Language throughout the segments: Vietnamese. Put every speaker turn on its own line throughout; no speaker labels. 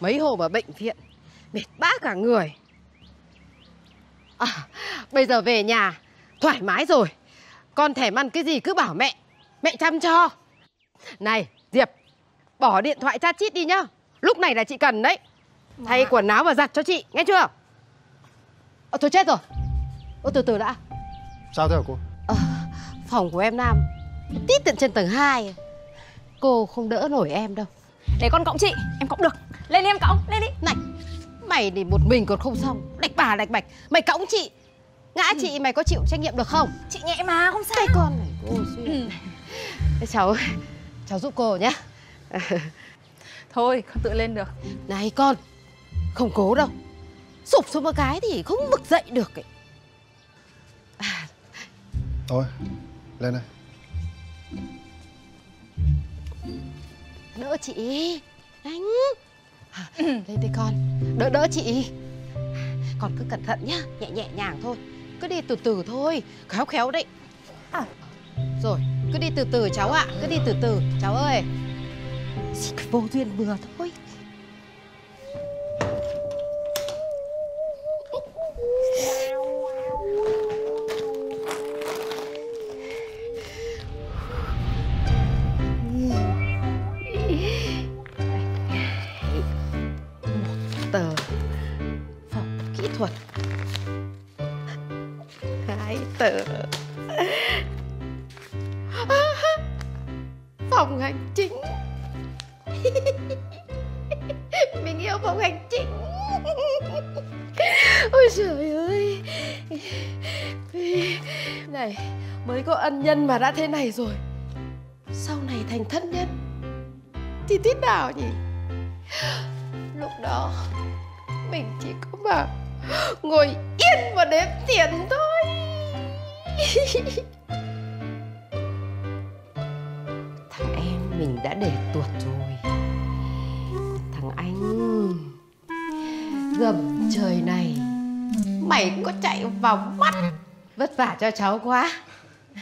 Mấy hôm ở bệnh viện Mệt bã cả người. À, Bây giờ về nhà Thoải mái rồi. Con thèm ăn cái gì cứ bảo mẹ Mẹ chăm cho. Này Diệp Bỏ điện thoại chat chít đi nhá. Lúc này là chị cần đấy. Thay quần áo và giặt cho chị Nghe chưa? Ờ thôi chết rồi. Ô từ từ đã.
Sao thế hả cô?
Ờ, Phòng của em Nam Tít tận trên tầng 2 Cô không đỡ nổi em đâu.
Để con cõng chị, em cõng được Lên đi em cõng, lên đi.
Này Mày thì một mình còn không xong. Đạch bà đạch bạch. Mày cõng chị. Ngã chị mày có chịu trách nhiệm được không?
Chị nhẹ mà, không sao.
Cái con này cô xuyên Thế Cháu Cháu giúp cô nhé
Thôi, con tự lên được.
Này con Không cố đâu. Sụp xuống một cái thì không vực dậy được ấy.
Thôi, lên đây.
Đỡ chị. Đánh Lên đây con. Đỡ đỡ chị. Con cứ cẩn thận nhá. Nhẹ nhẹ nhàng thôi. Cứ đi từ từ thôi. Khéo khéo đấy.
À.
Rồi Cứ đi từ từ cháu ạ. Cứ đi từ từ. Cháu ơi. Xin vô duyên vừa thôi tờ phòng kỹ thuật. Hai tờ. Phòng hành chính. Mình yêu phòng hành chính. Ôi trời ơi. Này, mới có ân nhân mà đã thế này rồi. Sau này thành thân nhân, thì thế nào nhỉ? Lúc đó mình chỉ có mà ngồi yên và đếm tiền thôi. Thằng em mình đã để tuột rồi. Thằng anh gầm trời này mày có chạy vào mắt. Vất vả cho cháu quá.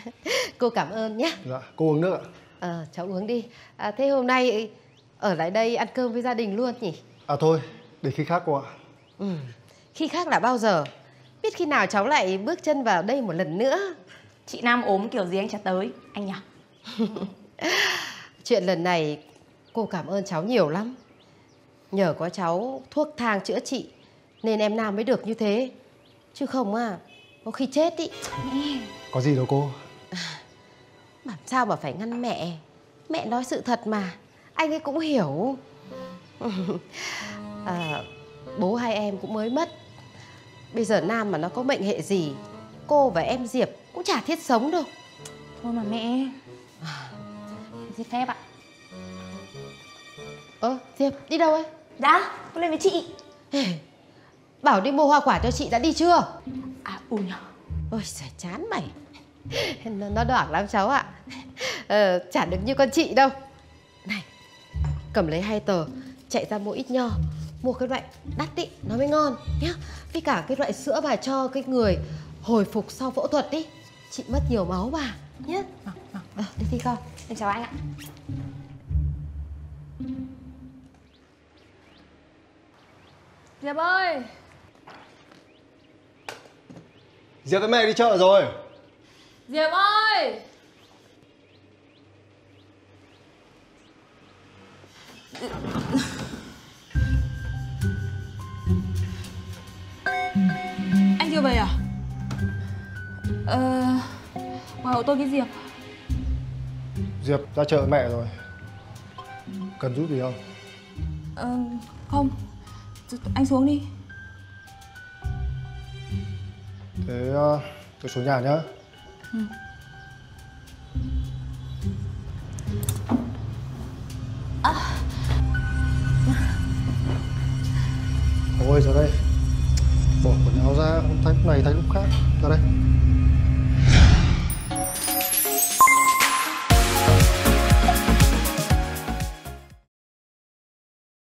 Cô cảm ơn nhé.
Dạ, cô uống nước ạ.
Ờ cháu uống đi. À, thế hôm nay ở lại đây ăn cơm với gia đình luôn nhỉ
À thôi, để khi khác cô ạ
Ừ. Khi khác là bao giờ? Biết khi nào cháu lại bước chân vào đây một lần nữa?
Chị Nam ốm kiểu gì anh chả tới Anh nhỉ
Chuyện lần này cô cảm ơn cháu nhiều lắm. Nhờ có cháu thuốc thang chữa trị nên em Nam mới được như thế. Chứ không à, có khi chết ý.
Có gì đâu cô
Làm sao mà phải ngăn mẹ? Mẹ nói sự thật mà. Anh ấy cũng hiểu. à, bố hai em cũng mới mất. Bây giờ Nam mà nó có mệnh hệ gì, cô và em Diệp cũng chả thiết sống đâu.
Thôi mà mẹ Xin phép ạ
Ơ, Diệp, đi đâu ấy?
Đã, con lên với chị
Bảo đi mua hoa quả cho chị đã đi chưa?
À, ừ nhở
Ôi giời, chán mày Nó, nó đoảng lắm cháu ạ ờ, Chả được như con chị đâu Này, cầm lấy hai tờ Chạy ra mua ít nho Mua cái loại đắt ý, nó mới ngon nhá. Với cả cái loại sữa bà cho cái người Hồi phục sau phẫu thuật đi Chị mất nhiều máu mà nhá. Ờ, Đi đi con.
Em chào anh ạ. Diệp ơi!
Diệp với mẹ đi chợ rồi.
Diệp ơi Hộ tôi cái Diệp
Diệp ra chợ với mẹ rồi. Cần giúp gì không?
Ờ... Không. Anh xuống đi.
Thế uh, tôi xuống nhà nhá. Ôi giờ đây Bỏ quần áo ra, không thay lúc này thay lúc khác. Ra đây